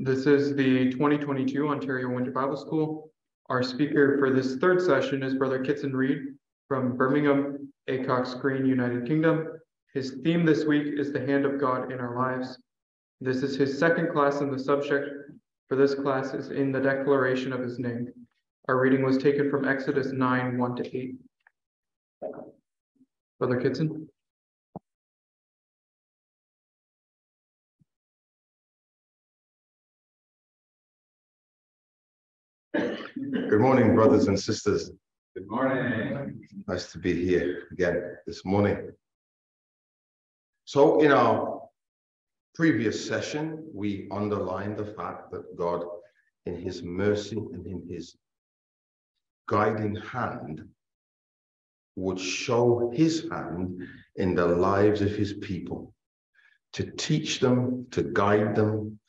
This is the 2022 Ontario Winter Bible School. Our speaker for this third session is Brother Kitson Reid from Birmingham, Acocks Green, United Kingdom. His theme this week is the hand of God in our lives. This is his second class in the subject for this class is in the declaration of his name. Our reading was taken from Exodus 9, 1 to 8. Brother Kitson. Good morning, brothers and sisters. Good morning. Nice to be here again this morning. So, in our previous session, we underlined the fact that God, in His mercy and in His guiding hand, would show His hand in the lives of His people to teach them, to guide them,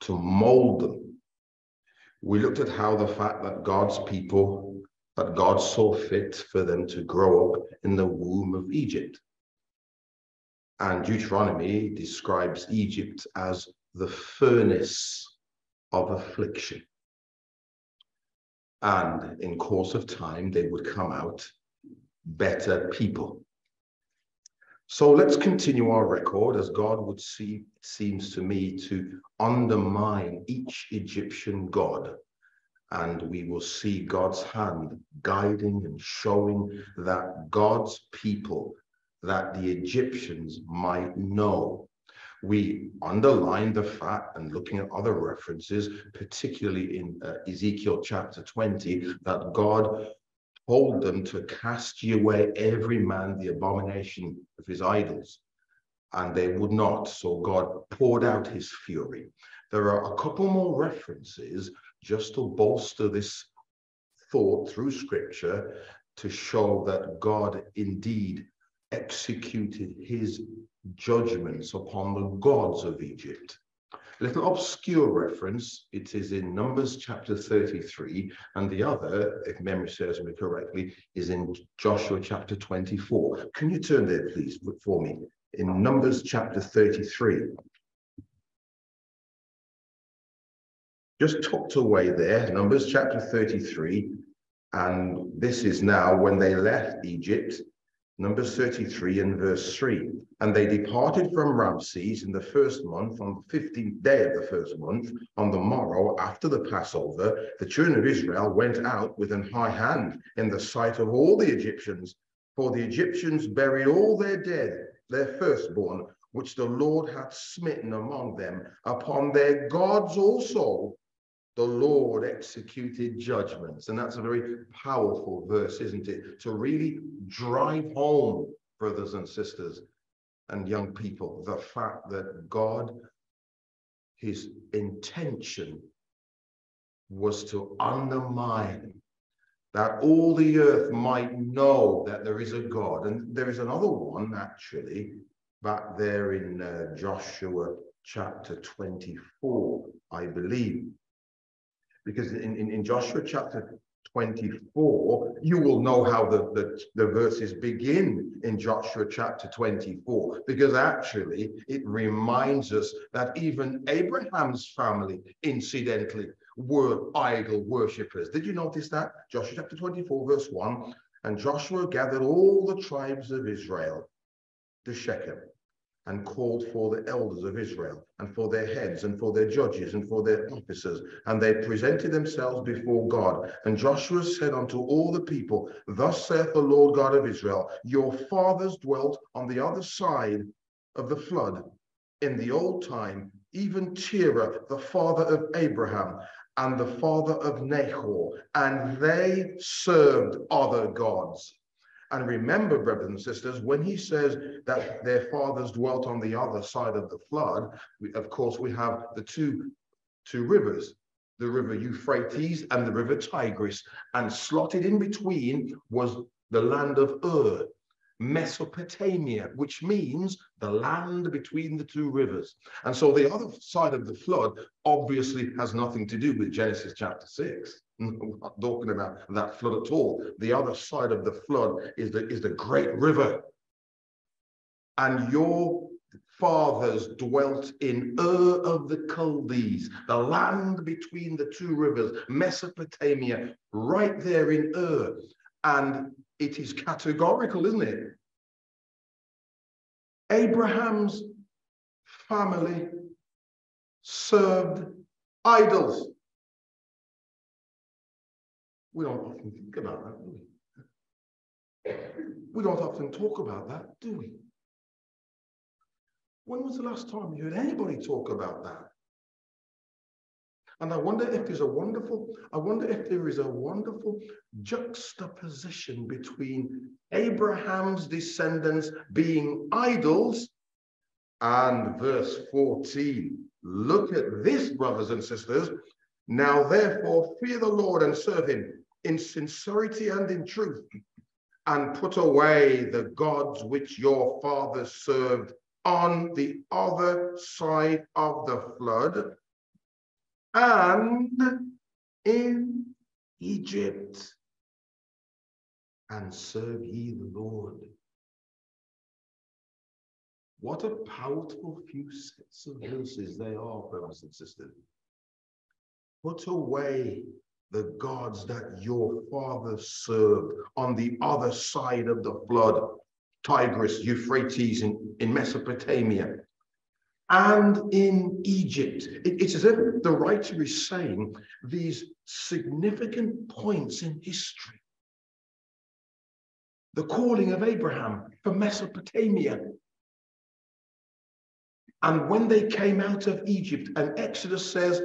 to mold them we looked at how the fact that God's people, that God saw fit for them to grow up in the womb of Egypt. And Deuteronomy describes Egypt as the furnace of affliction. And in course of time, they would come out better people. So let's continue our record as God would see, seems to me, to undermine each Egyptian god. And we will see God's hand guiding and showing that God's people, that the Egyptians might know. We underline the fact, and looking at other references, particularly in uh, Ezekiel chapter 20, that God told them to cast ye away every man the abomination of his idols. And they would not. So God poured out his fury. There are a couple more references just to bolster this thought through scripture to show that God indeed executed his judgments upon the gods of Egypt. A little obscure reference, it is in Numbers chapter 33, and the other, if memory serves me correctly, is in Joshua chapter 24. Can you turn there, please, for me? In Numbers chapter 33. Just tucked away there, Numbers chapter 33, and this is now when they left Egypt Numbers 33 and verse 3. And they departed from Ramses in the first month, on the 15th day of the first month, on the morrow after the Passover, the children of Israel went out with an high hand in the sight of all the Egyptians. For the Egyptians buried all their dead, their firstborn, which the Lord had smitten among them, upon their gods also the Lord executed judgments. And that's a very powerful verse, isn't it? To really drive home, brothers and sisters and young people, the fact that God, his intention was to undermine that all the earth might know that there is a God. And there is another one, actually, back there in uh, Joshua chapter 24, I believe because in, in, in Joshua chapter 24, you will know how the, the, the, verses begin in Joshua chapter 24, because actually it reminds us that even Abraham's family, incidentally, were idol worshippers. Did you notice that? Joshua chapter 24, verse 1 And Joshua gathered all the tribes of Israel to Shechem and called for the elders of Israel and for their heads and for their judges and for their officers. And they presented themselves before God. And Joshua said unto all the people, Thus saith the Lord God of Israel, Your fathers dwelt on the other side of the flood in the old time, even Terah, the father of Abraham, and the father of Nahor, and they served other gods and remember, brothers and sisters, when he says that their fathers dwelt on the other side of the flood, we, of course, we have the two, two rivers, the river Euphrates and the river Tigris. And slotted in between was the land of Ur, Mesopotamia, which means the land between the two rivers. And so the other side of the flood obviously has nothing to do with Genesis chapter 6. Not talking about that flood at all. The other side of the flood is the, is the great river. And your fathers dwelt in Ur of the Chaldees, the land between the two rivers, Mesopotamia, right there in Ur. And it is categorical, isn't it? Abraham's family served idols. We don't often think about that, do we? We don't often talk about that, do we? When was the last time you heard anybody talk about that? And I wonder if there's a wonderful, I wonder if there is a wonderful juxtaposition between Abraham's descendants being idols and verse 14. Look at this, brothers and sisters. Now, therefore, fear the Lord and serve him in sincerity and in truth, and put away the gods which your fathers served on the other side of the flood and in Egypt, and serve ye the Lord. What a powerful few sets of verses they are, brothers and sisters. Put away the gods that your fathers served on the other side of the flood Tigris, Euphrates in, in Mesopotamia, and in Egypt. It, it's as if the writer is saying these significant points in history. The calling of Abraham from Mesopotamia. And when they came out of Egypt, and Exodus says,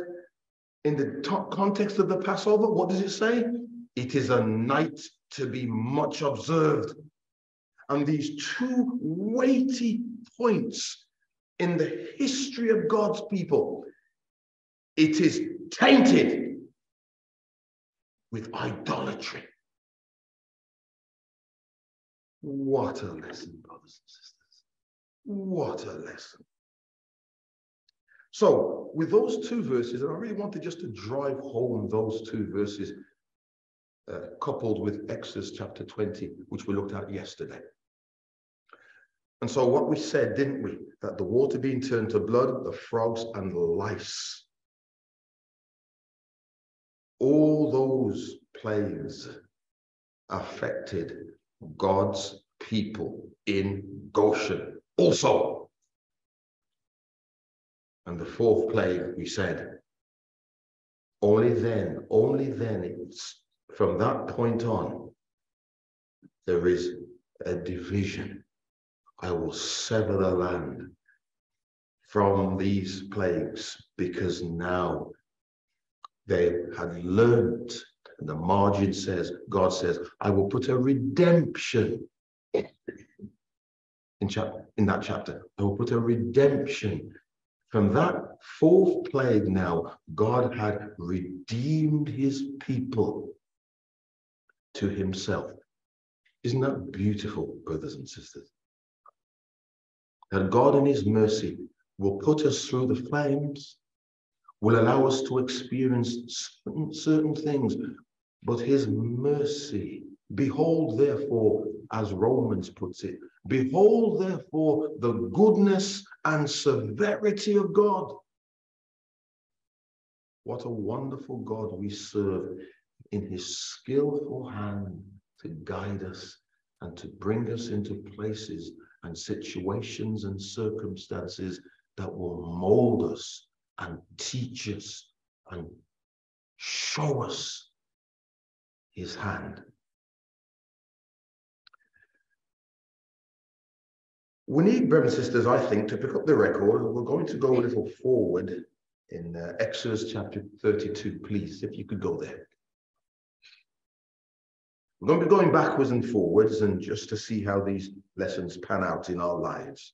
in the context of the Passover, what does it say? It is a night to be much observed and these two weighty points in the history of God's people. It is tainted with idolatry. What a lesson, brothers and sisters. What a lesson. So, with those two verses, and I really wanted just to drive home those two verses, uh, coupled with Exodus chapter 20, which we looked at yesterday. And so what we said, didn't we? That the water being turned to blood, the frogs and the lice. All those plagues affected God's people in Goshen also. And the fourth plague, we said, only then, only then, it's from that point on, there is a division I will sever the land from these plagues because now they had learned. And the margin says, God says, I will put a redemption in, chap- in that chapter. I will put a redemption. From that fourth plague now, God had redeemed his people to himself. Isn't that beautiful, brothers and sisters? that God in his mercy will put us through the flames, will allow us to experience certain, things, but his mercy, behold therefore, as Romans puts it, behold therefore the goodness and severity of God. What a wonderful God we serve in his skillful hand to guide us and to bring us into places and situations and circumstances that will mold us and teach us and show us his hand. We need, brothers and sisters, I think, to pick up the record. We're going to go a little forward in uh, Exodus chapter 32, please, if you could go there. We're going to be going backwards and forwards and just to see how these lessons pan out in our lives.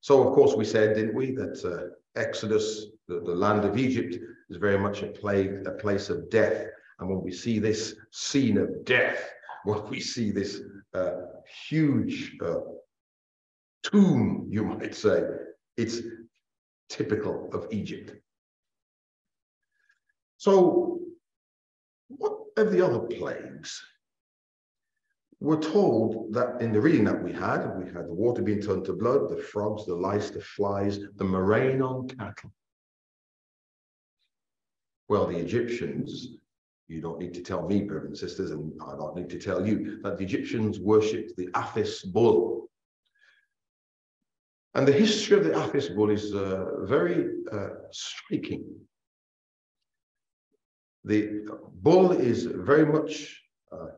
So, of course, we said, didn't we, that uh, Exodus, the, the land of Egypt, is very much a, plague, a place of death. And when we see this scene of death, when we see this uh, huge uh, tomb, you might say, it's typical of Egypt. So, what of the other plagues? we're told that in the reading that we had, we had the water being turned to blood, the frogs, the lice, the flies, the murrain on cattle. Well, the Egyptians, you don't need to tell me, brothers and sisters, and I don't need to tell you, that the Egyptians worshipped the Apis bull. And the history of the Apis bull is uh, very uh, striking. The bull is very much uh,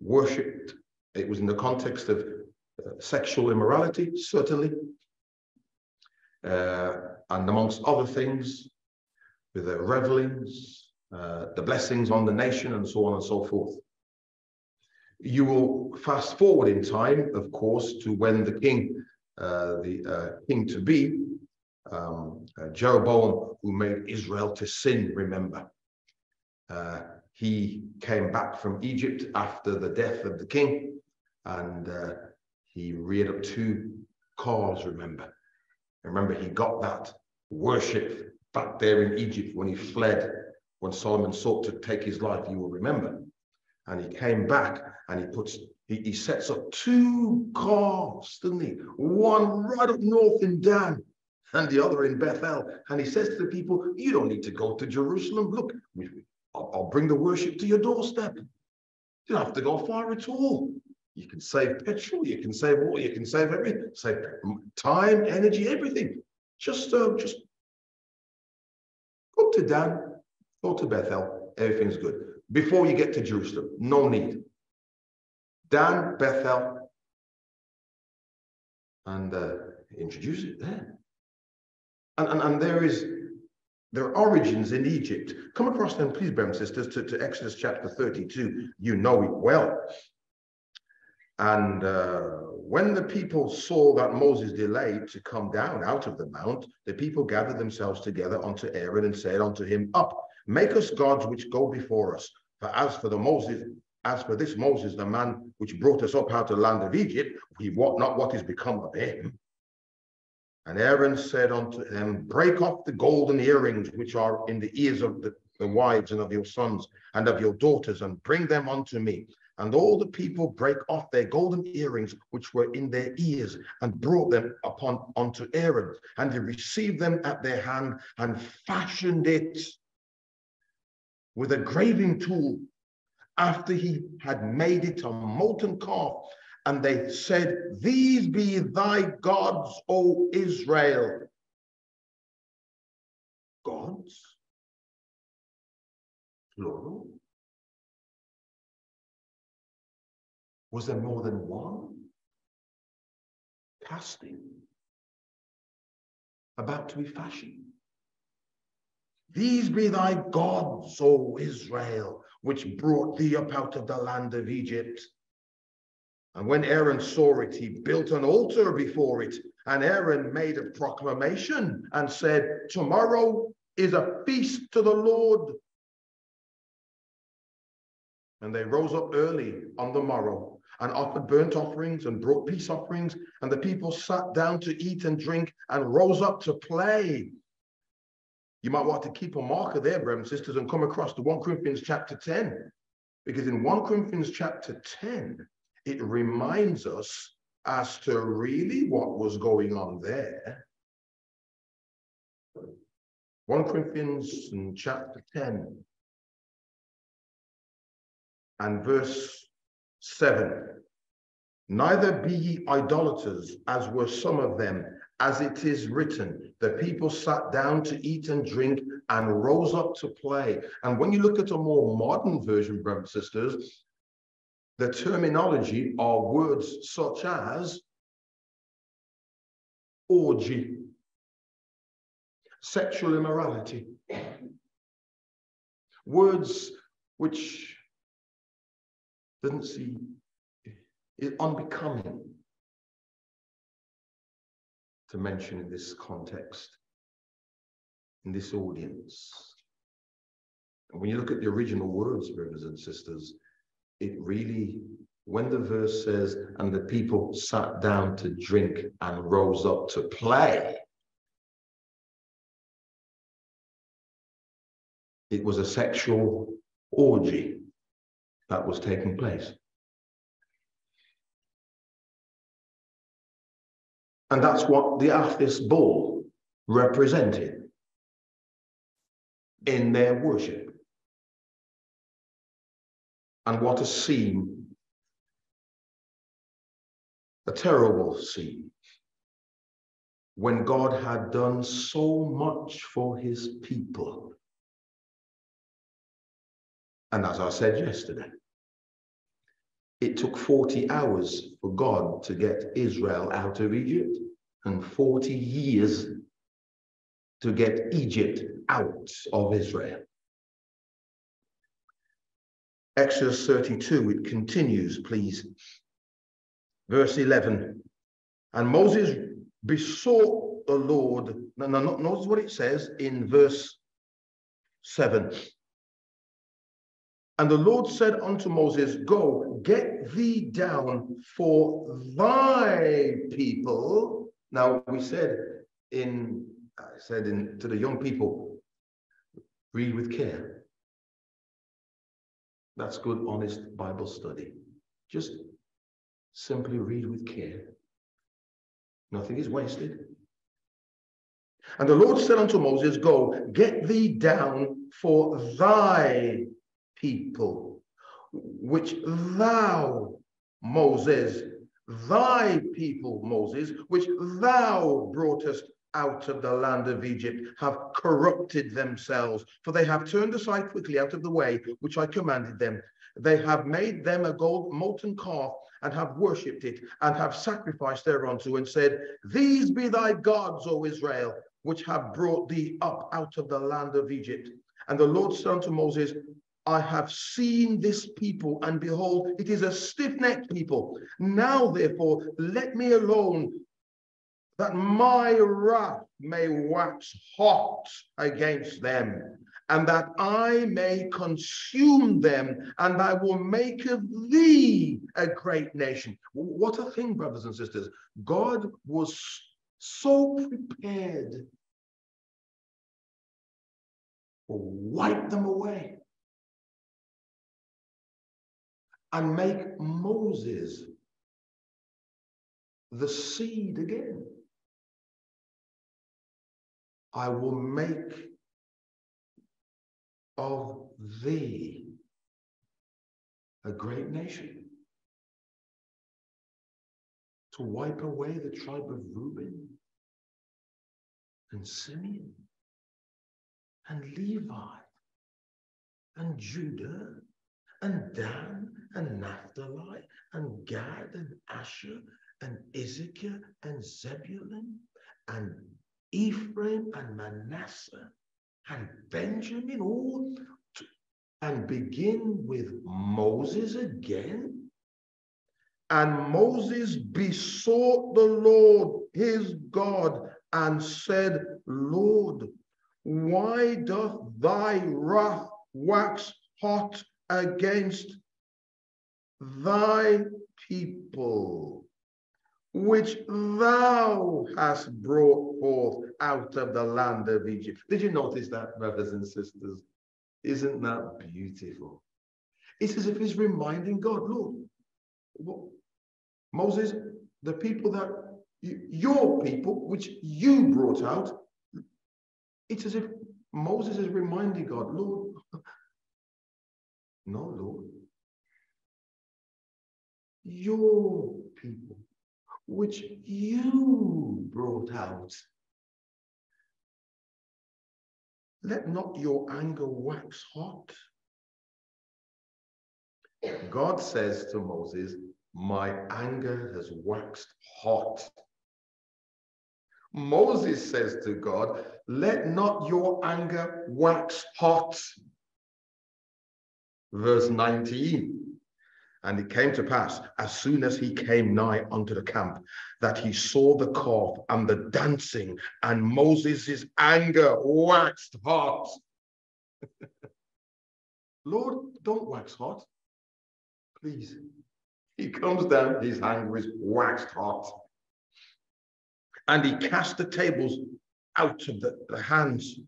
worshipped. It was in the context of uh, sexual immorality, certainly. Uh, and amongst other things, with the revelings, uh, the blessings on the nation, and so on and so forth. You will fast forward in time, of course, to when the king, the uh, king to be, um, uh, Jeroboam, who made Israel to sin, remember. Uh, he came back from Egypt after the death of the king, and uh, he reared up two calves, remember. Remember, he got that worship back there in Egypt when he fled, when Solomon sought to take his life, you will remember. And he came back and he puts, he, he sets up two calves, doesn't he? One right up north in Dan and the other in Bethel. And he says to the people, you don't need to go to Jerusalem. Look, I'll, I'll bring the worship to your doorstep. You don't have to go far at all. You can save petrol, you can save water, you can save everything, save time, energy, everything. Just, uh, just go to Dan, go to Bethel, everything's good. Before you get to Jerusalem, no need. Dan, Bethel, and uh, introduce it there. And, and, and there is their origins in Egypt. Come across them, please, brothers and sisters, to, to Exodus chapter 32. You know it well. And uh, when the people saw that Moses delayed to come down out of the mount, the people gathered themselves together unto Aaron and said unto him, Up, make us gods which go before us. For as for the Moses, as for this Moses, the man which brought us up out of the land of Egypt, we wot not what is become of him. And Aaron said unto them, Break off the golden earrings which are in the ears of the, the wives and of your sons and of your daughters, and bring them unto me. And all the people break off their golden earrings which were in their ears, and brought them upon unto Aaron. And he received them at their hand and fashioned it with a graving tool after he had made it a molten calf and they said, These be thy gods, O Israel. Gods? Plural? Was there more than one? Casting. About to be fashioned. These be thy gods, O Israel, which brought thee up out of the land of Egypt. And when Aaron saw it, he built an altar before it. And Aaron made a proclamation and said, Tomorrow is a feast to the Lord. And they rose up early on the morrow and offered burnt offerings and brought peace offerings. And the people sat down to eat and drink and rose up to play. You might want to keep a marker there, brothers and sisters, and come across to 1 Corinthians chapter 10. Because in 1 Corinthians chapter 10, it reminds us as to really what was going on there. 1 Corinthians in chapter 10 and verse 7. Neither be ye idolaters, as were some of them, as it is written, the people sat down to eat and drink and rose up to play. And when you look at a more modern version, brothers and sisters, the terminology are words such as orgy, sexual immorality, words which doesn't see it unbecoming to mention in this context, in this audience. And when you look at the original words, brothers and sisters, it really, when the verse says, and the people sat down to drink and rose up to play, it was a sexual orgy that was taking place. And that's what the Apis bull represented in their worship. And what a scene, a terrible scene, when God had done so much for his people. And as I said yesterday, it took 40 hours for God to get Israel out of Egypt and 40 years to get Egypt out of Israel. Exodus 32, it continues, please. Verse 11. And Moses besought the Lord. No, no, notice what it says in verse 7. And the Lord said unto Moses, Go, get thee down for thy people. Now we said in I said in to the young people, read with care. That's good, honest Bible study. Just simply read with care. Nothing is wasted. And the Lord said unto Moses, Go, get thee down for thy people, which thou, Moses, thy people, Moses, which thou broughtest out of the land of Egypt, have corrupted themselves, for they have turned aside quickly out of the way which I commanded them. They have made them a gold molten calf and have worshipped it and have sacrificed thereunto and said, These be thy gods, O Israel, which have brought thee up out of the land of Egypt. And the Lord said unto Moses, I have seen this people, and behold, it is a stiff necked people. Now, therefore, let me alone, that my wrath may wax hot against them, and that I may consume them, and I will make of thee a great nation. What a thing, brothers and sisters. God was so prepared to wipe them away and make Moses the seed again. I will make of thee a great nation to wipe away the tribe of Reuben and Simeon and Levi and Judah and Dan and Naphtali and Gad and Asher and Issachar and Zebulun and Ephraim and Manasseh and Benjamin all to, and begin with Moses again. And Moses besought the Lord his God and said, Lord, why doth thy wrath wax hot against thy people, which thou hast brought forth out of the land of Egypt. Did you notice that, brothers and sisters? Isn't that beautiful? It's as if he's reminding God, Lord, Moses, the people that you, your people, which you brought out, it's as if Moses is reminding God, Lord, no, Lord. Your people, which you brought out. Let not your anger wax hot. God says to Moses, My anger has waxed hot. Moses says to God, Let not your anger wax hot verse 19. And it came to pass, as soon as he came nigh unto the camp, that he saw the calf and the dancing, and Moses' anger waxed hot. Lord, don't wax hot. Please. He comes down, his anger is waxed hot. And he cast the tables out of the, the hands.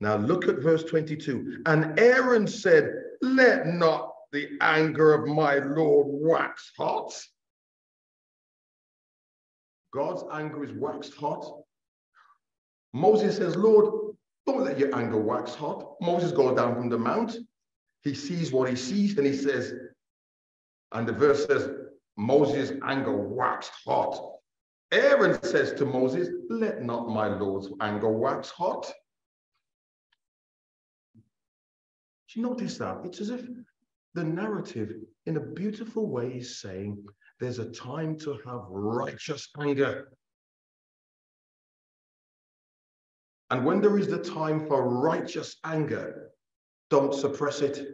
Now look at verse 22. And Aaron said, let not the anger of my Lord wax hot. God's anger is waxed hot. Moses says, Lord, don't let your anger wax hot. Moses goes down from the mount. He sees what he sees and he says, and the verse says, Moses' anger waxed hot. Aaron says to Moses, Let not my Lord's anger wax hot. Do you notice that? It's as if the narrative, in a beautiful way, is saying there's a time to have righteous anger. And when there is the time for righteous anger, don't suppress it.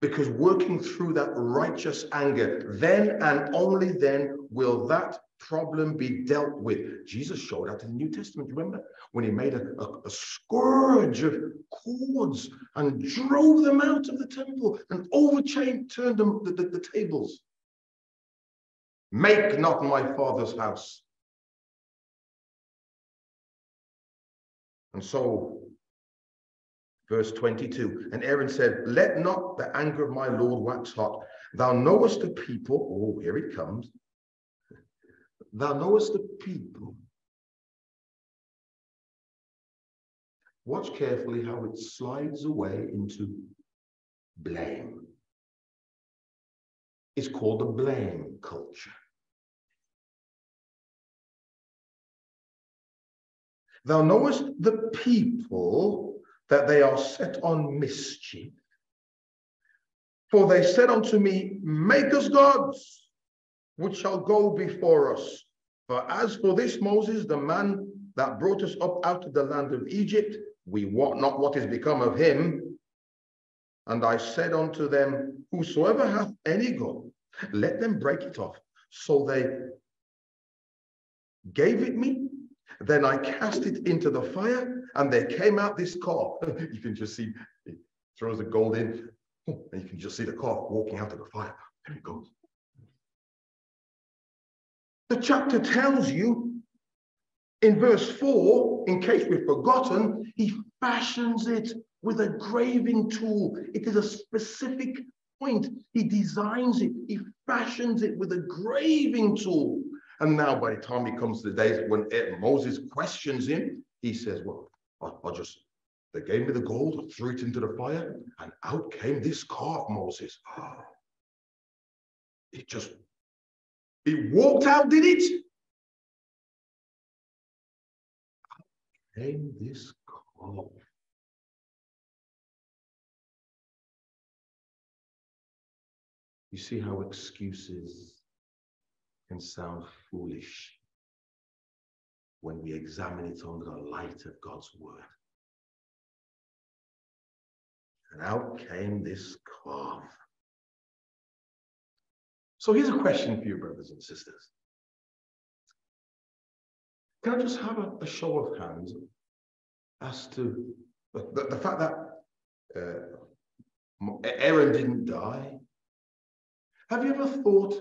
Because working through that righteous anger, then and only then will that problem be dealt with. Jesus showed that in the New Testament. Remember when he made a, a, a, scourge of cords and drove them out of the temple and overturned them, the, the, the tables. Make not my father's house. And so verse 22. And Aaron said, Let not the anger of my Lord wax hot. Thou knowest the people. Oh, here it comes. Thou knowest the people. Watch carefully how it slides away into blame. It's called the blame culture. Thou knowest the people that they are set on mischief. For they said unto me, Make us gods, which shall go before us. For as for this Moses, the man that brought us up out of the land of Egypt, we wot not what is become of him. And I said unto them, Whosoever hath any God, let them break it off. So they gave it me. Then I cast it into the fire, and there came out this calf. you can just see, it throws the gold in, and you can just see the calf walking out of the fire. There it goes. The chapter tells you in verse 4, in case we've forgotten, he fashions it with a graving tool. It is a specific point. He designs it, he fashions it with a graving tool. And now, by the time he comes to the days when eh, Moses questions him, he says, Well, I, just, they gave me the gold, I threw it into the fire, and out came this calf, Moses. Ah. It just, it walked out, did it? Out came this calf. You see how excuses can sound foolish when we examine it under the light of God's word. And out came this calf. So here's a question for you, brothers and sisters. Can I just have a, a show of hands as to the, the, fact that uh, Aaron didn't die? Have you ever thought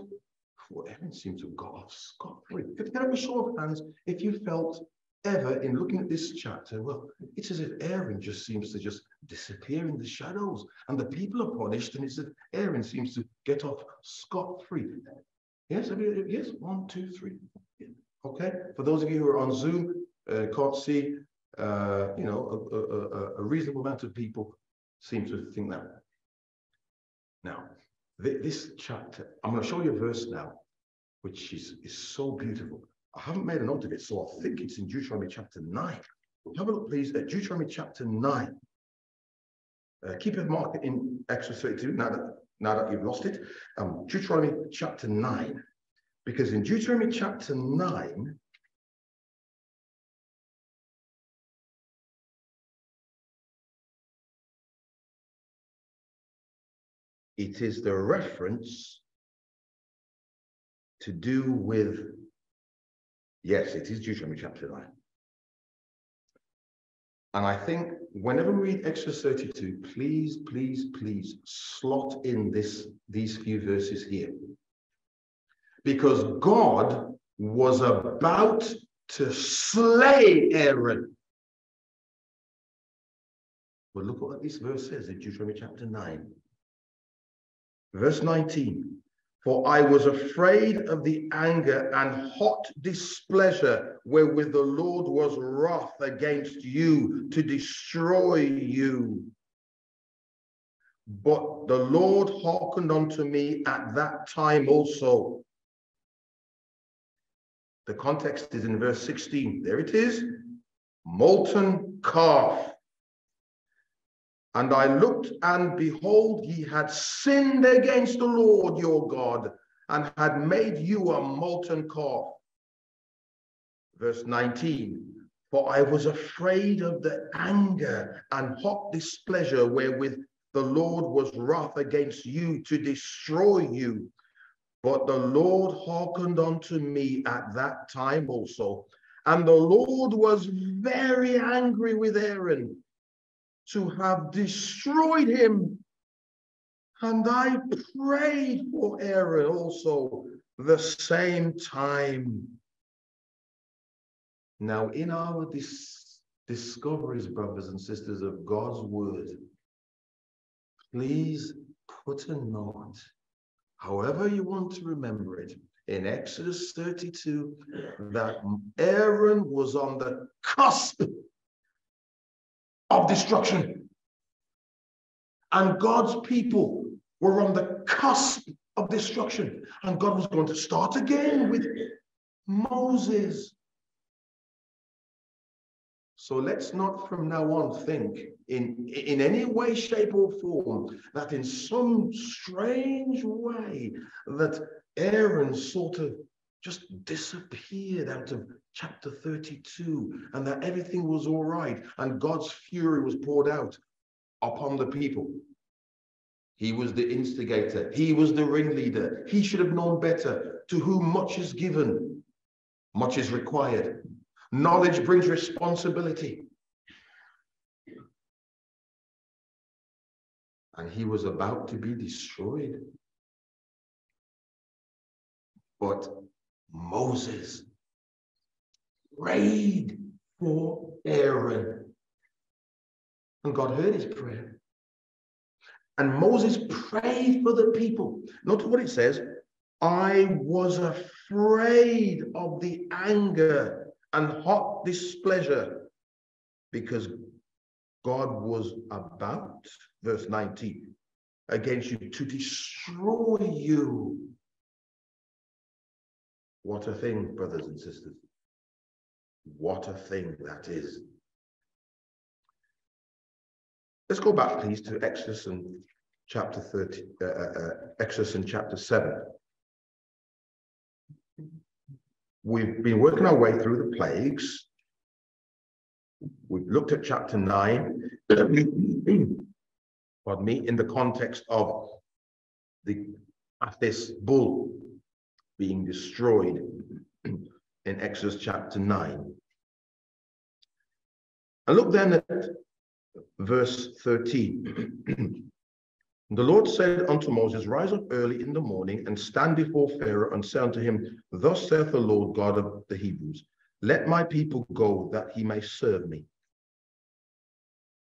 well, Aaron seems to have got off scot-free. Can I have a show of hands if you felt ever in looking at this chapter, well, it's as if Aaron just seems to just disappear in the shadows and the people are punished and it's as if Aaron seems to get off scot-free. Yes, I mean, yes, one, two, three. Okay, for those of you who are on Zoom, uh, can't see, uh, you know, a, a, a reasonable amount of people seem to think that. Now, this chapter, I'm going to show you a verse now, which is, is so beautiful. I haven't made a note of it, so I think it's in Deuteronomy chapter 9. Have a look, please, at Deuteronomy chapter 9. Uh, keep it marked in Exodus 32 now that, now that you've lost it. Um, Deuteronomy chapter 9. Because in Deuteronomy chapter 9, it is the reference to do with, yes, it is Deuteronomy chapter 9. And I think whenever we read Exodus 32, please, please, please slot in this, these few verses here. Because God was about to slay Aaron. But look what this verse says in Deuteronomy chapter 9. Verse 19 For I was afraid of the anger and hot displeasure wherewith the Lord was wroth against you to destroy you. But the Lord hearkened unto me at that time also. The context is in verse 16. There it is molten calf. And I looked, and behold, ye had sinned against the Lord your God, and had made you a molten calf. Verse 19 For I was afraid of the anger and hot displeasure wherewith the Lord was wrath against you to destroy you. But the Lord hearkened unto me at that time also. And the Lord was very angry with Aaron to have destroyed him. And I prayed for Aaron also the same time. Now, in our dis discoveries, brothers and sisters, of God's word, please put a note, however you want to remember it, in Exodus 32, that Aaron was on the cusp of destruction. And God's people were on the cusp of destruction. And God was going to start again with Moses. So let's not from now on think in, in any way, shape, or form that in some strange way that Aaron sort of just disappeared out of chapter 32 and that everything was all right and God's fury was poured out upon the people. He was the instigator. He was the ringleader. He should have known better. To whom much is given, much is required. Knowledge brings responsibility. And he was about to be destroyed. But Moses prayed for Aaron. And God heard his prayer. And Moses prayed for the people. Notice what it says I was afraid of the anger and hot displeasure because God was about, verse 19, against you to destroy you. What a thing, brothers and sisters. What a thing that is. Let's go back, please, to Exodus and chapter 30, uh, uh, uh, Exodus and chapter 7. We've been working our way through the plagues. We've looked at chapter 9, pardon me, in the context of the this bull being destroyed in Exodus chapter 9. And look then at verse 13. the Lord said unto Moses, Rise up early in the morning and stand before Pharaoh and say unto him, Thus saith the Lord God of the Hebrews, Let my people go that he may serve me.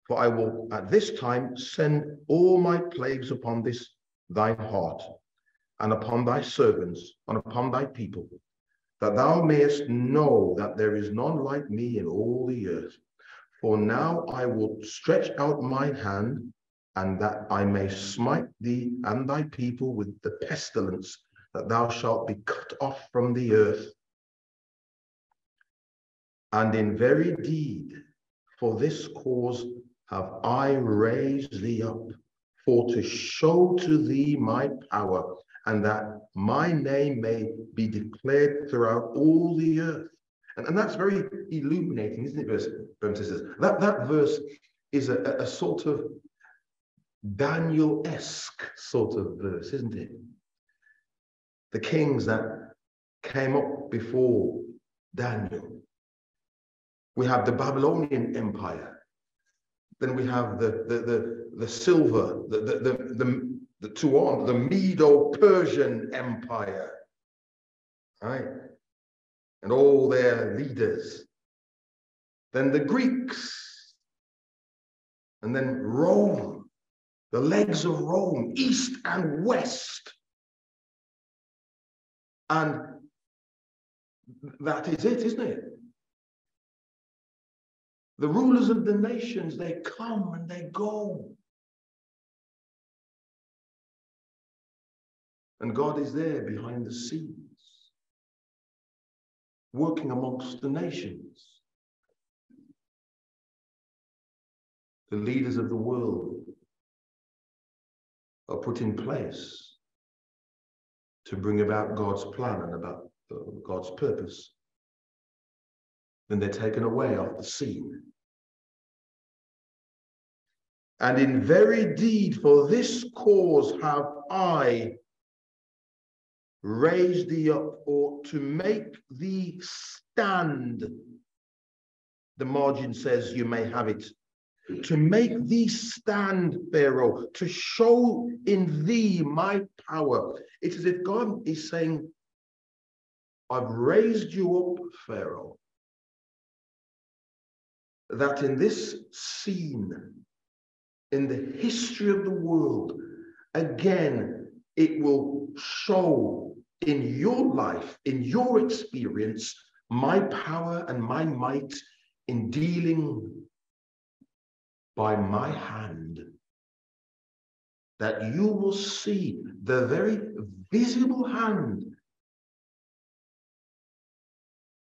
For I will at this time send all my plagues upon this thine heart, and upon thy servants, and upon thy people, that thou mayest know that there is none like me in all the earth. For now I will stretch out my hand, and that I may smite thee and thy people with the pestilence, that thou shalt be cut off from the earth. And in very deed, for this cause have I raised thee up, for to show to thee my power and that my name may be declared throughout all the earth. And, and that's very illuminating, isn't it, verse, brothers sisters? That, that verse is a, a sort of Daniel-esque sort of verse, isn't it? The kings that came up before Daniel. We have the Babylonian Empire. Then we have the, the, the, the silver, the, the, the the Tuon, the Medo-Persian Empire, right? And all their leaders. Then the Greeks, and then Rome, the legs of Rome, east and west. And that is it, isn't it? The rulers of the nations, they come and they go. And God is there behind the scenes, working amongst the nations. The leaders of the world are put in place to bring about God's plan and about uh, God's purpose. Then they're taken away off the scene. And in very deed, for this cause have I raised thee up, or to make thee stand. The margin says you may have it to make thee stand, Pharaoh, to show in thee my power. It's as if God is saying, I've raised you up, Pharaoh, that in this scene, in the history of the world, again, it will show in your life, in your experience, my power and my might in dealing by my hand, that you will see the very visible hand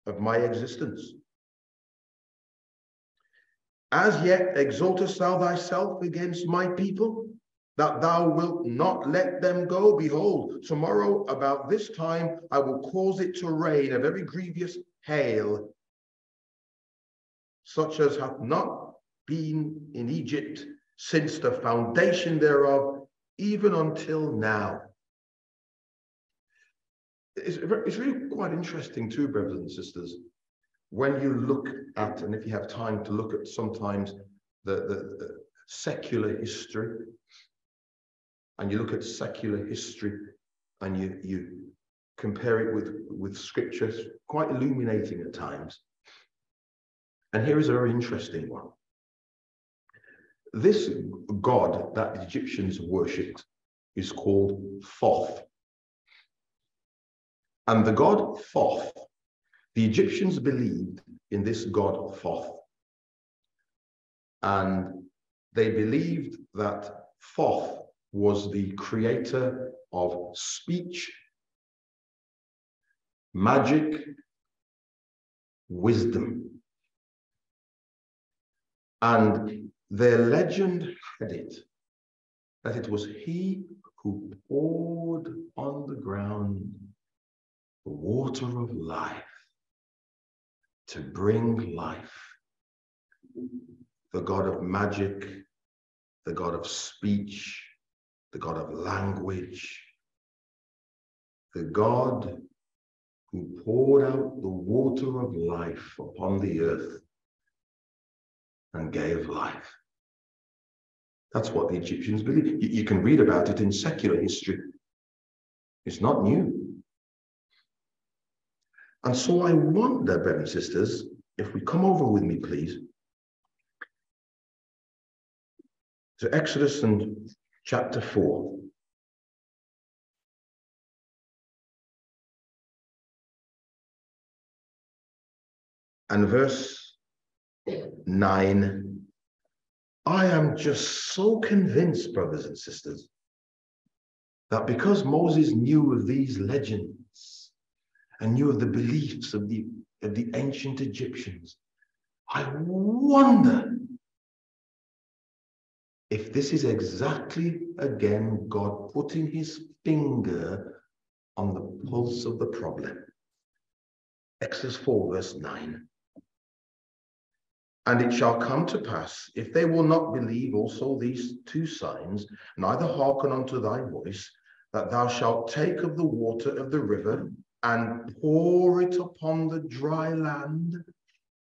of my existence. As yet exaltest thou thyself against my people, that thou wilt not let them go. Behold, tomorrow about this time I will cause it to rain a very grievous hail, such as hath not been in Egypt since the foundation thereof, even until now. It's, it's really quite interesting too, brothers and sisters, when you look at, and if you have time to look at sometimes the, the, the secular history, and you look at secular history and you, you compare it with, with scriptures, quite illuminating at times. And here is a very interesting one. This god that the Egyptians worshipped is called Thoth. And the god Thoth, the Egyptians believed in this god Thoth. And they believed that Thoth was the creator of speech, magic, wisdom. And their legend had it that it was he who poured on the ground the water of life to bring life. The God of magic, the God of speech, the God of language, the God who poured out the water of life upon the earth and gave life. That's what the Egyptians believed. You, you can read about it in secular history. It's not new. And so I wonder, brothers and sisters, if we come over with me, please, to Exodus and chapter 4. And verse 9 I am just so convinced, brothers and sisters, that because Moses knew of these legends and knew of the beliefs of the, of the ancient Egyptians, I wonder if this is exactly again God putting his finger on the pulse of the problem. Exodus 4, verse 9. And it shall come to pass, if they will not believe also these two signs, neither hearken unto thy voice, that thou shalt take of the water of the river and pour it upon the dry land,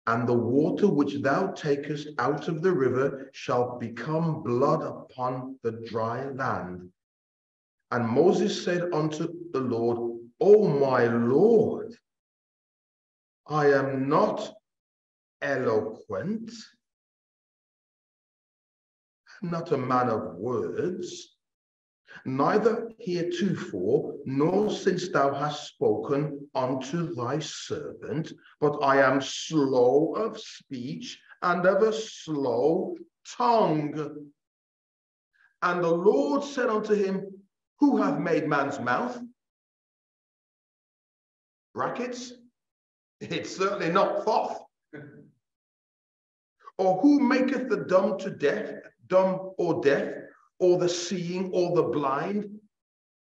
and the water which thou takest out of the river shall become blood upon the dry land. And Moses said unto the Lord, O my Lord, I am not eloquent. I'm not a man of words, neither heretofore, nor since thou hast spoken unto thy servant, but I am slow of speech and of a slow tongue. And the Lord said unto him, Who hath made man's mouth? Brackets. It's certainly not Thoth. or who maketh the dumb to deaf, dumb or deaf, or the seeing or the blind?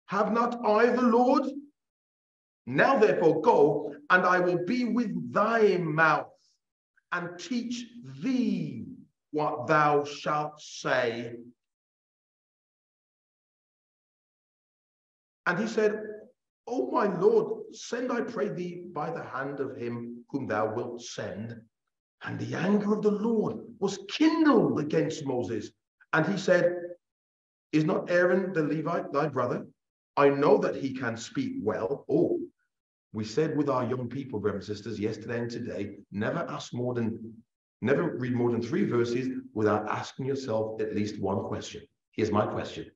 Have not I the Lord? Now therefore go, and I will be with thy mouth and teach thee what thou shalt say. And he said, O my Lord, send, I pray thee, by the hand of him whom thou wilt send. And the anger of the Lord was kindled against Moses. And he said, Is not Aaron the Levite thy brother? I know that he can speak well. Oh, we said with our young people, brothers and sisters, yesterday and today, never ask more than, never read more than three verses without asking yourself at least one question. Here's my question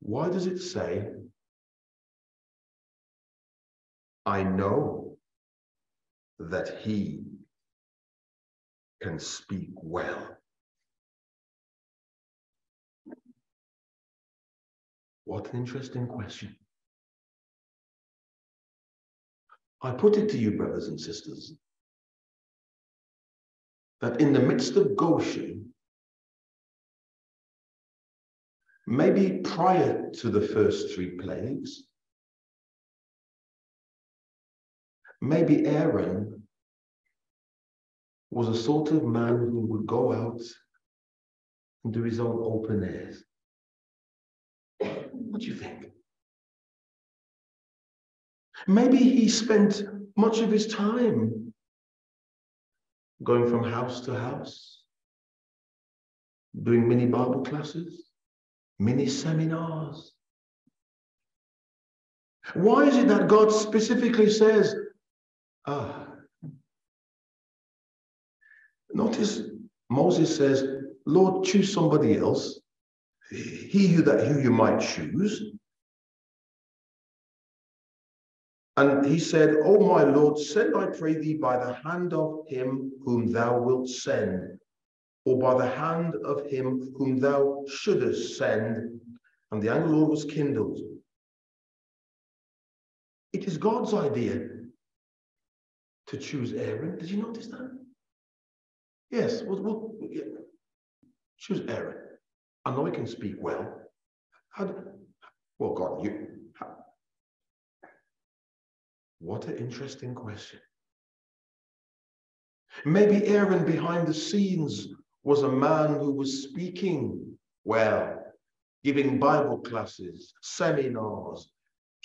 Why does it say, I know that he can speak well? What an interesting question. I put it to you, brothers and sisters, that in the midst of Goshen, maybe prior to the first three plagues, maybe Aaron was a sort of man who would go out and do his own open airs. What do you think? Maybe he spent much of his time going from house to house, doing mini Bible classes, mini seminars. Why is it that God specifically says, ah, notice Moses says, Lord, choose somebody else. He who that who you might choose. And he said, O my Lord, send, I pray thee, by the hand of him whom thou wilt send or by the hand of him whom thou shouldest send. And the anger Lord was kindled. It is God's idea to choose Aaron. Did you notice that? Yes, we'll, we'll yeah. choose Aaron. I know he can speak well. Well, God, you—what an interesting question. Maybe Aaron behind the scenes was a man who was speaking well, giving Bible classes, seminars,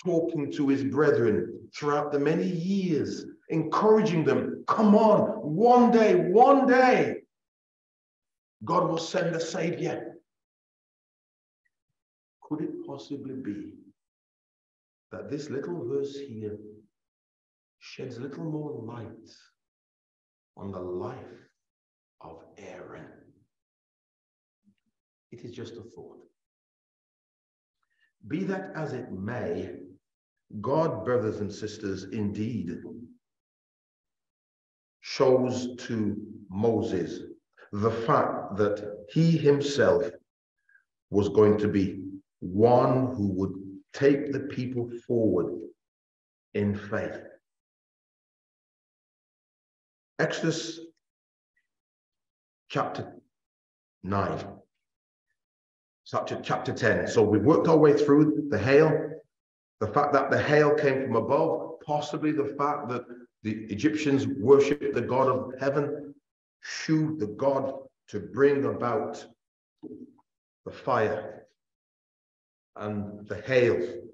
talking to his brethren throughout the many years, encouraging them, come on, one day, one day, God will send a savior. Could it possibly be that this little verse here sheds a little more light on the life of Aaron. It is just a thought. Be that as it may, God, brothers and sisters, indeed shows to Moses the fact that he himself was going to be one who would take the people forward in faith. Exodus chapter 9. Chapter, chapter 10. So we've worked our way through the hail, the fact that the hail came from above, possibly the fact that the Egyptians worshipped the God of heaven, Shu, the God to bring about the fire and the hail. It's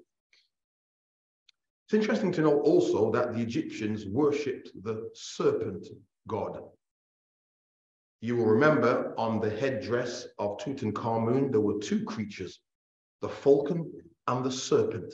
interesting to know also that the Egyptians worshipped the serpent god. You will remember on the headdress of Tutankhamun, there were two creatures, the falcon and the serpent.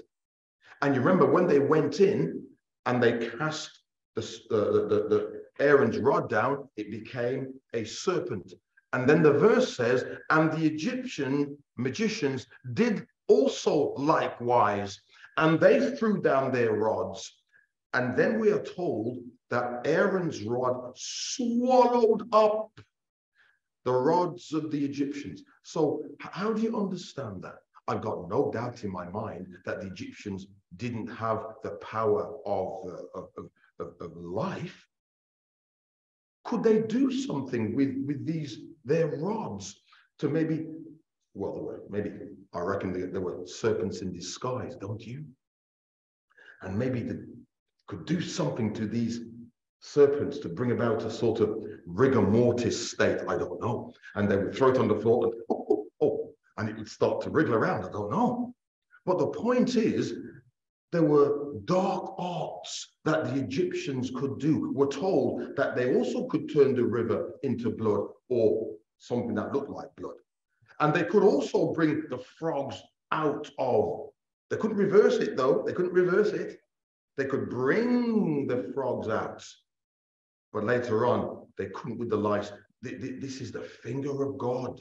And you remember when they went in and they cast the, the, the, the Aaron's rod down, it became a serpent. And then the verse says, and the Egyptian magicians did also likewise, and they threw down their rods. And then we are told that Aaron's rod swallowed up the rods of the Egyptians. So, how do you understand that? I've got no doubt in my mind that the Egyptians didn't have the power of, uh, of, of, of, life. Could they do something with, with these, their rods, to maybe, well, there were maybe, I reckon there were serpents in disguise, don't you? And maybe they could do something to these serpents to bring about a sort of rigor mortis state, I don't know. And they would throw it on the floor and, oh, oh, oh, and it would start to wriggle around, I don't know. But the point is, there were dark arts that the Egyptians could do. We're told that they also could turn the river into blood or something that looked like blood. And they could also bring the frogs out of, they couldn't reverse it though, they couldn't reverse it. They could bring the frogs out but later on, they couldn't with the lice. This is the finger of God.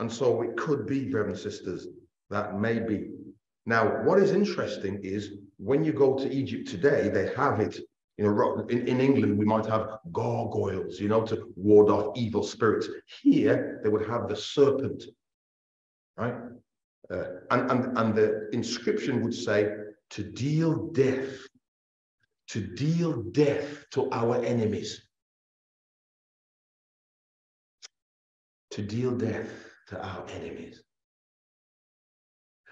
And so it could be, brothers and sisters, that maybe. Now, what is interesting is when you go to Egypt today, they have it. You know, in, in England, we might have gargoyles, you know, to ward off evil spirits. Here, they would have the serpent, right? Uh, and, and, and the inscription would say, to deal death to deal death to our enemies. To deal death to our enemies.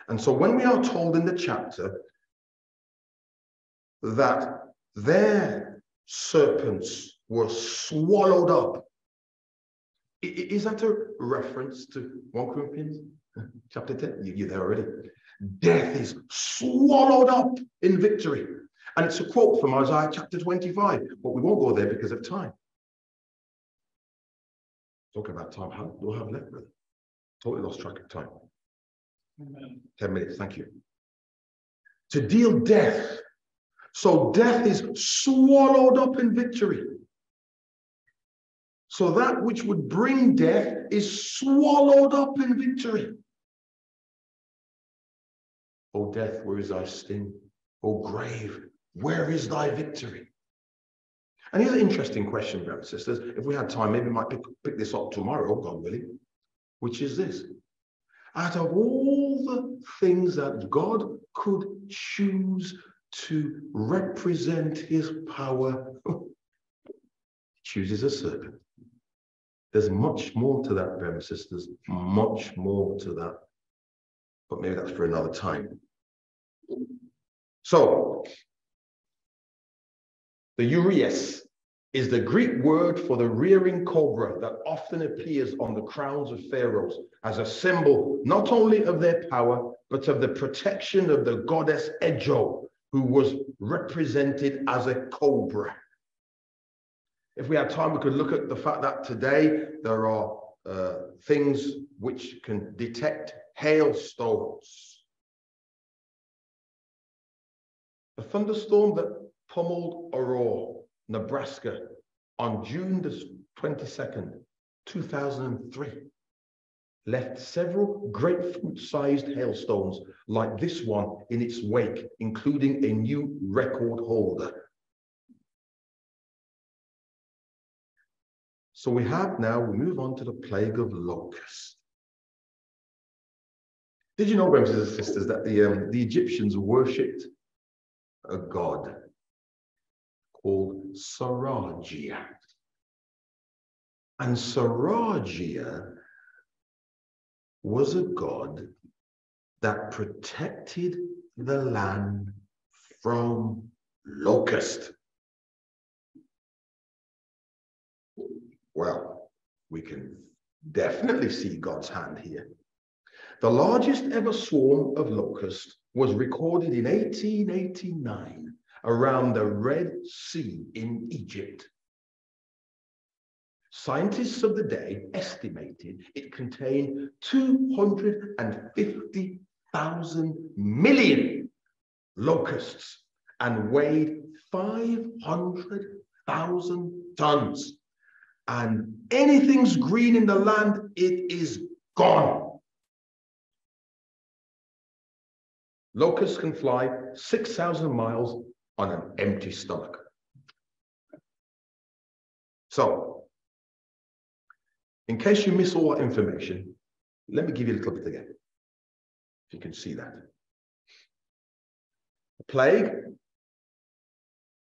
And so when we are told in the chapter that their serpents were swallowed up, is that a reference to 1 Corinthians chapter 10? You're there already. Death is swallowed up in victory. And it's a quote from Isaiah chapter 25, but we won't go there because of time. Talking about time, how do I have left, brother? Totally lost track of time. Amen. 10 minutes, thank you. To deal death. So death is swallowed up in victory. So that which would bring death is swallowed up in victory. O death, where is thy sting? O grave, where is thy victory? And here's an interesting question, brothers and sisters. If we had time, maybe we might pick, pick this up tomorrow, God willing, which is this. Out of all the things that God could choose to represent his power, chooses a serpent. There's much more to that, brothers and sisters, much more to that. But maybe that's for another time. So, the uraeus is the Greek word for the rearing cobra that often appears on the crowns of pharaohs as a symbol not only of their power, but of the protection of the goddess Edjo, who was represented as a cobra. If we had time, we could look at the fact that today there are uh, things which can detect hailstones. A thunderstorm that pummeled Aurora, Nebraska on June the 22nd, 2003 left several grapefruit-sized hailstones like this one in its wake, including a new record holder. So we have now, we move on to the plague of locusts. Did you know, brothers and sisters, that the, um, the Egyptians worshipped a god called Saragia. And Saragia was a god that protected the land from locust. Well, we can definitely see God's hand here. The largest ever swarm of locusts was recorded in 1889 around the Red Sea in Egypt. Scientists of the day estimated it contained 250,000 million locusts and weighed 500,000 tons. and anything's green in the land, it is gone. Locusts can fly 6,000 miles on an empty stomach. So, in case you miss all that information, let me give you a little bit again. If you can see that. The plague,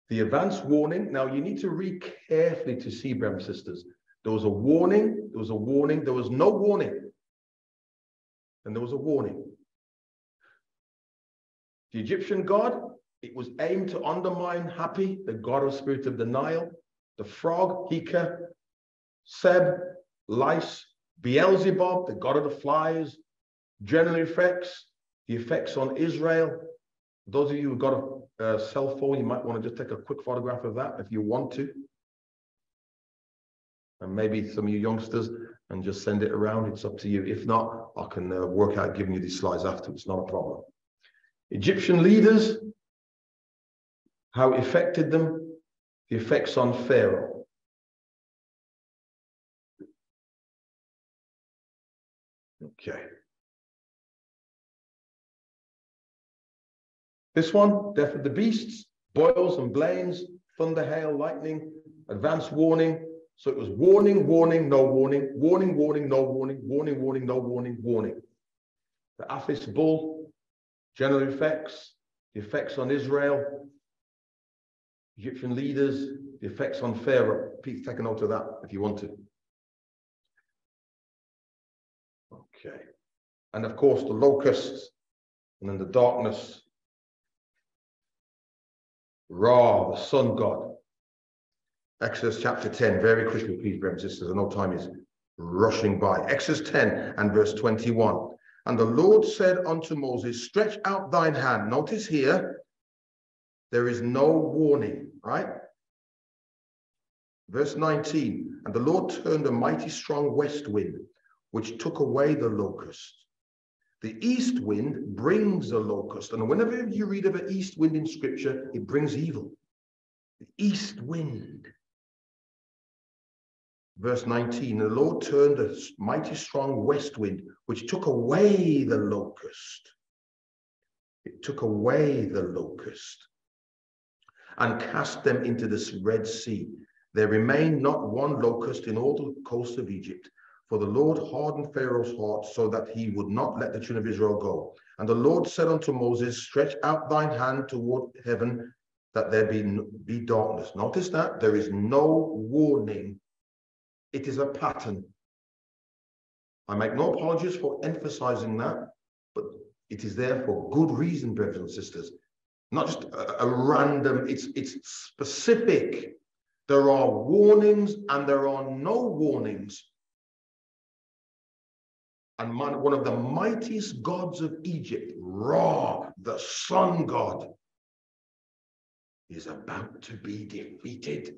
the advance warning. Now, you need to read carefully to see, brothers and sisters. There was a warning, there was a warning, there was no warning. And there was a warning. The Egyptian god, it was aimed to undermine Hapi, the god of spirit of Nile, the frog, Hika, Seb, lice, Beelzebub, the god of the flies, general effects, the effects on Israel. Those of you who've got a, cell phone, you might want to just take a quick photograph of that if you want to. And maybe some of you youngsters and just send it around. It's up to you. If not, I can uh, work out giving you these slides after. It's not a problem. Egyptian leaders, how it affected them, the effects on Pharaoh. Okay. This one, Death of the Beasts, boils and blains, thunder, hail, lightning, advance warning. So it was warning, warning, no warning, warning, warning, no warning, warning, warning, no warning, warning. The Apis bull, general effects, the effects on Israel, Egyptian leaders, the effects on Pharaoh. Please take a note of that if you want to. Okay. And of course, the locusts, and then the darkness. Ra, the sun god. Exodus chapter 10, very quickly, please, brothers and sisters. I know time is rushing by. Exodus 10 and verse 21. And the Lord said unto Moses, Stretch out thine hand. Notice here, there is no warning, right? Verse 19, and the Lord turned a mighty strong west wind, which took away the locust. The east wind brings the locust. And whenever you read of an east wind in scripture, it brings evil. The east wind. Verse 19, the Lord turned a mighty strong west wind, which took away the locust. It took away the locust and cast them into this Red Sea. There remained not one locust in all the coast of Egypt, for the Lord hardened Pharaoh's heart so that he would not let the children of Israel go. And the Lord said unto Moses, Stretch out thine hand toward heaven, that there be, be darkness. Notice that there is no warning. It is a pattern. I make no apologies for emphasizing that, but it is there for good reason, brothers and sisters not just a, a random, it's, it's specific. There are warnings and there are no warnings. And man, one of the mightiest gods of Egypt, Ra, the sun god, is about to be defeated.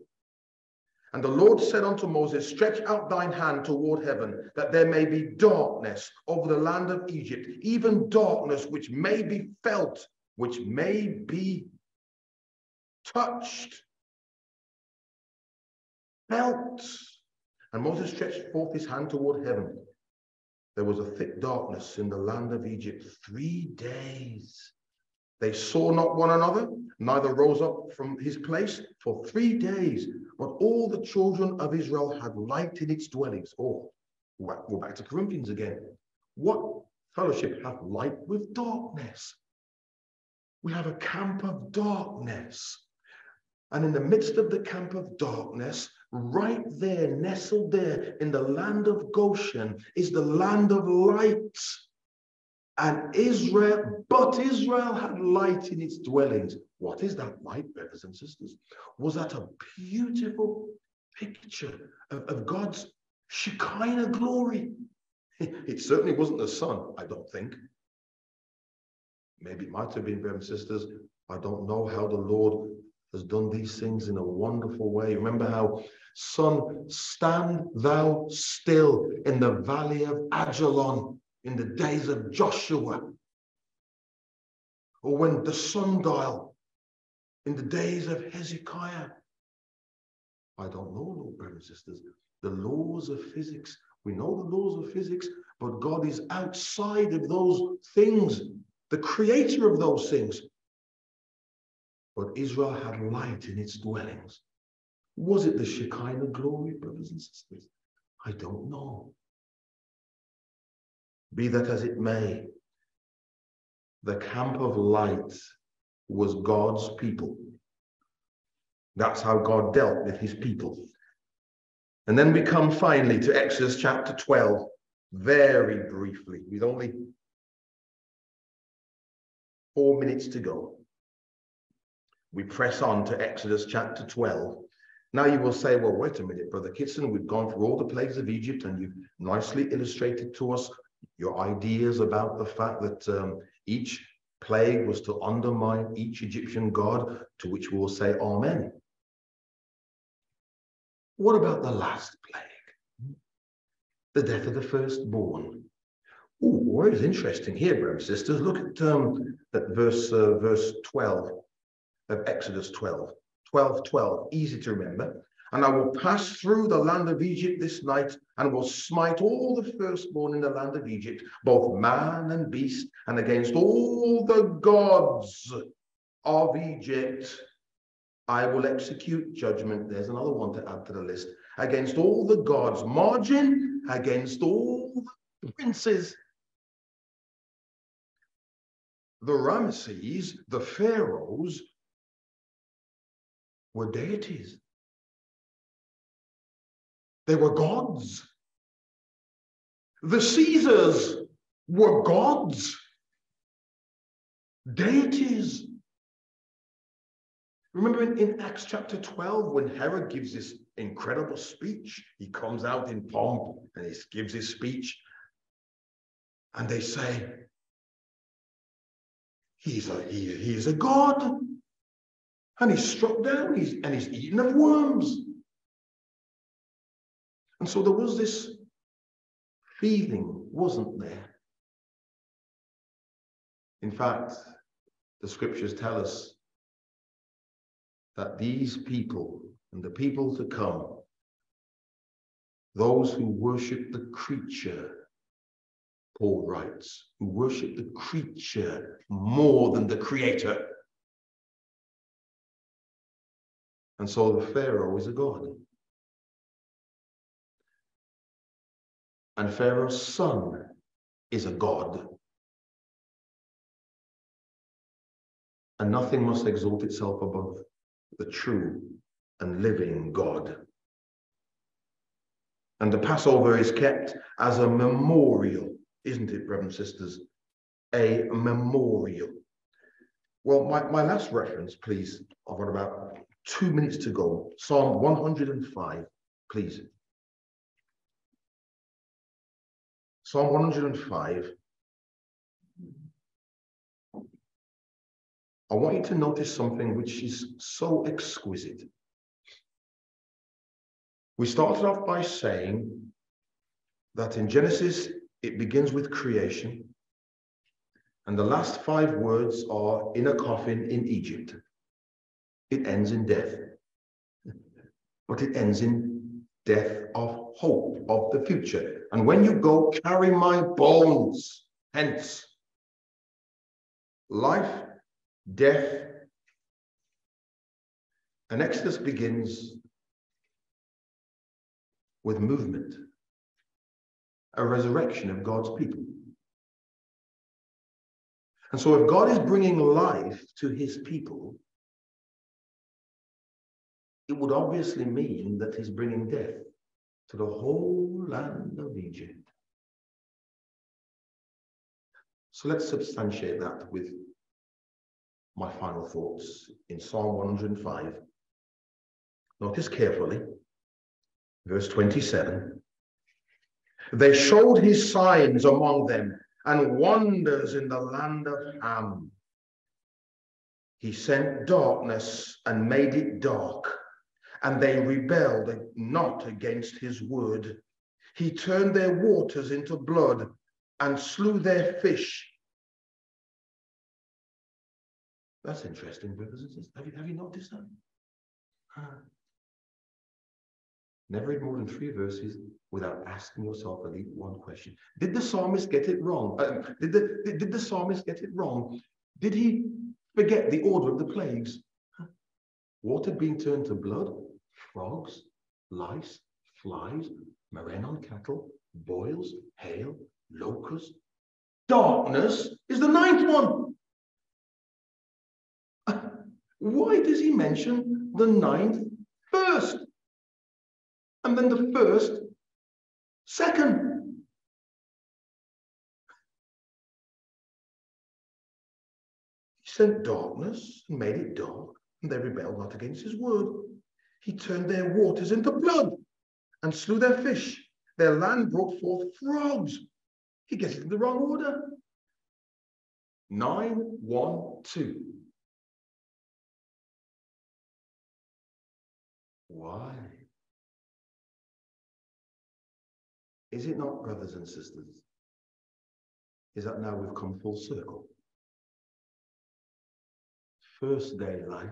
And the Lord said unto Moses, Stretch out thine hand toward heaven, that there may be darkness over the land of Egypt, even darkness which may be felt which may be touched, felt. And Moses stretched forth his hand toward heaven. There was a thick darkness in the land of Egypt three days. They saw not one another, neither rose up from his place for three days. But all the children of Israel had light in its dwellings. Oh, we're back to Corinthians again. What fellowship hath light with darkness? we have a camp of darkness. And in the midst of the camp of darkness, right there, nestled there in the land of Goshen, is the land of light. And Israel, but Israel had light in its dwellings. What is that light, brothers and sisters? Was that a beautiful picture of, of God's Shekinah glory? It certainly wasn't the sun, I don't think. Maybe it might have been, brothers and sisters. I don't know how the Lord has done these things in a wonderful way. Remember how, son, stand thou still in the valley of Ajalon in the days of Joshua. Or when the sundial in the days of Hezekiah. I don't know, Lord, brothers and sisters. The laws of physics. We know the laws of physics, but God is outside of those things, the creator of those things. But Israel had light in its dwellings. Was it the Shekinah glory, brothers and sisters? I don't know. Be that as it may, the camp of light was God's people. That's how God dealt with his people. And then we come finally to Exodus chapter 12, very briefly, with only four minutes to go. We press on to Exodus chapter 12. Now you will say, well, wait a minute, Brother Kitson, we've gone through all the plagues of Egypt and you've nicely illustrated to us your ideas about the fact that um, each plague was to undermine each Egyptian god, to which we will say Amen. What about the last plague? The death of the firstborn. Oh, what is interesting here, brothers and sisters. Look at um, that verse, uh, verse 12 of Exodus 12. 12, 12, easy to remember. And I will pass through the land of Egypt this night and will smite all the firstborn in the land of Egypt, both man and beast, and against all the gods of Egypt I will execute judgment. There's another one to add to the list. Against all the gods, margin, against all the princes. The Ramesses, the pharaohs, were deities. They were gods. The Caesars were gods, deities. Remember in, in Acts chapter 12, when Herod gives this incredible speech, he comes out in pomp and he gives his speech. And they say, he's a, he, he's a god. And he's struck down he's, and he's eaten of worms. And so there was this feeling, wasn't there? In fact, the scriptures tell us that these people and the people to come, those who worship the creature, Paul writes, who worship the creature more than the creator. And so the Pharaoh is a god. And Pharaoh's son is a god. And nothing must exalt itself above the true and living God. And the Passover is kept as a memorial, isn't it, brothers and sisters? A memorial. Well, my, my last reference, please, I've got about two minutes to go. Psalm 105, please. Psalm 105 I want you to notice something which is so exquisite. We started off by saying that in Genesis, it begins with creation. And the last five words are in a coffin in Egypt. It ends in death. But it ends in death of hope, of the future. And when you go, carry my bones. Hence, life death. And Exodus begins with movement, a resurrection of God's people. And so, if God is bringing life to his people, it would obviously mean that he's bringing death to the whole land of Egypt. So let's substantiate that with my final thoughts in Psalm 105. Notice carefully, verse 27. They showed his signs among them and wonders in the land of Ham. He sent darkness and made it dark, and they rebelled not against his word. He turned their waters into blood and slew their fish that's interesting, brothers and sisters. Have you, have you noticed that? Never read more than three verses without asking yourself at least one question. Did the psalmist get it wrong? Uh, did, the, did, did the psalmist get it wrong? Did he forget the order of the plagues? Water being turned to blood, frogs, lice, flies, on cattle, boils, hail, locusts. Darkness is the ninth one. Ah, why does he mention the ninth first? And then the first second? He sent darkness and made it dark, and they rebelled not against his word. He turned their waters into blood and slew their fish. Their land brought forth frogs. He gets it in the wrong order. Nine, one, two. Why? Is it not, brothers and sisters? Is that now we've come full circle? First day light,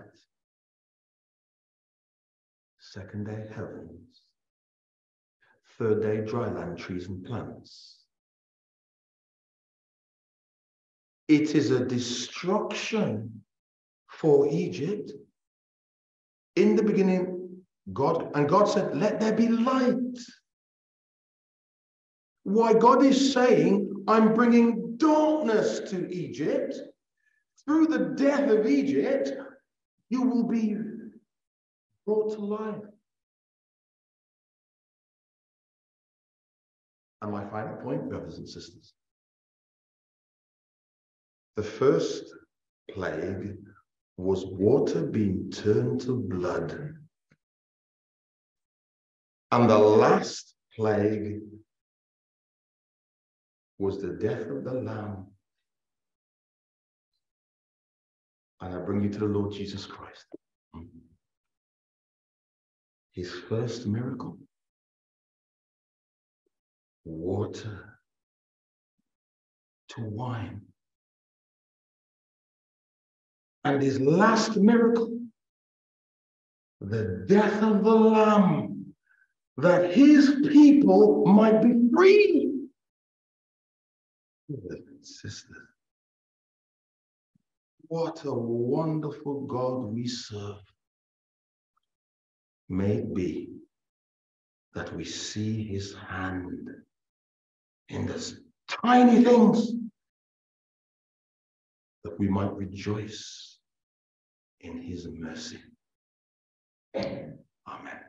second day heavens, third day dry land, trees and plants. It is a destruction for Egypt. In the beginning, God, and God said, Let there be light. Why God is saying, I'm bringing darkness to Egypt. Through the death of Egypt, you will be brought to life. And my final point, brothers and sisters. The first plague was water being turned to blood. And the last plague was the death of the Lamb. And I bring you to the Lord Jesus Christ. His first miracle water to wine. And his last miracle, the death of the Lamb, that his people might be free sisters. What a wonderful God we serve. May it be that we see his hand in these tiny things that we might rejoice in his mercy. Amen.